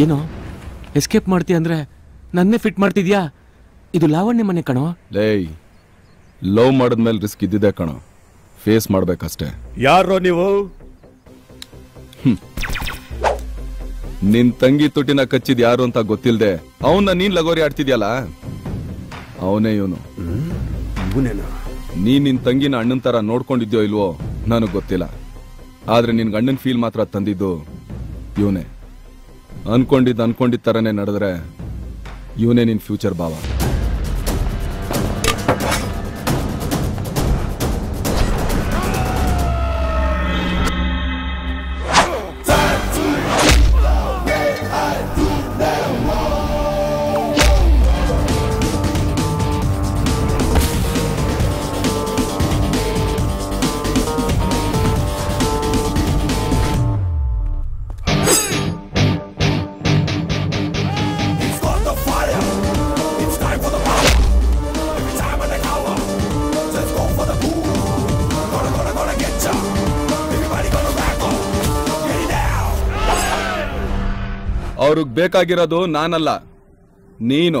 ಏನೋ? ಎಸ್ಕೇಪ್ ಮಾಡ್ತೀಯ ಅಂದ್ರೆ ನನ್ನೇ ಫಿಟ್ ಮಾಡ್ತಿದ್ಯಾ? ಇದು ಲಾವಣ್ಯ ಮನೆ ಕಣೋ. ಲೇಯ್ ಲವ್ ಮಾಡಿದ್ಮೇಲೆ ರಿಸ್ಕ್ ಇದ್ದಿದೆ ಕಣೋ. ಫೇಸ್ ಮಾಡ್ಬೇಕಷ್ಟೇ. ಯಾರೋ ನೀವು? ನಿನ್ ತಂಗಿ ತುಟಿನ ಕಚ್ಚಿದ್ ಯಾರು ಅಂತ ಗೊತ್ತಿಲ್ದೆ ಅವನ್ನ ನೀನ್ ಲಗೋರಿ ಆಡ್ತಿದ್ಯಲ್ಲ? ಅವನೇ ಇವನು. ಇವನೇನ? ನೀನ್ ನಿನ್ ತಂಗಿನ ಅಣ್ಣನ್ ತರ ನೋಡ್ಕೊಂಡಿದ್ಯೋ ಇಲ್ವೋ ನನಗ್ ಗೊತ್ತಿಲ್ಲ. ಆದ್ರೆ ನಿನ್ ಗಂಡನ್ ಫೀಲ್ ಮಾತ್ರ ತಂದಿದ್ದು ಇವನೇ. ಅನ್ಕೊಂಡಿದ್ ಅನ್ಕೊಂಡಿದ್ದ ತರನೇ ನಡೆದ್ರೆ ಇವನೇ ನಿನ್ ಫ್ಯೂಚರ್ ಭಾವ ಅವ್ರಿಗೆ ಬೇಕಾಗಿರೋದು ನಾನಲ್ಲ. ನೀನು.